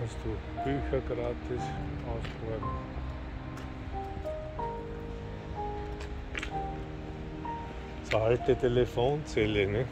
kannst du Bücher gratis ausborgen. Das eine alte Telefonzelle, ne?